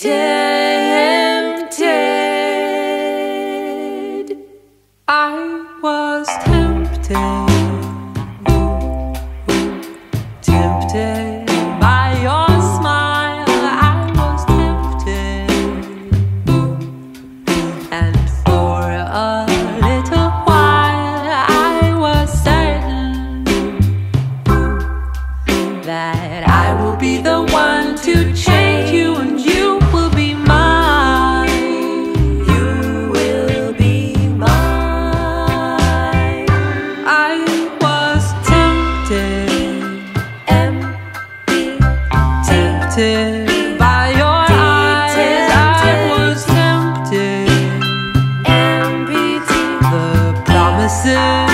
tempted. I was tempted. Ooh, ooh, tempted. by your eyes. I was tempted. The promises.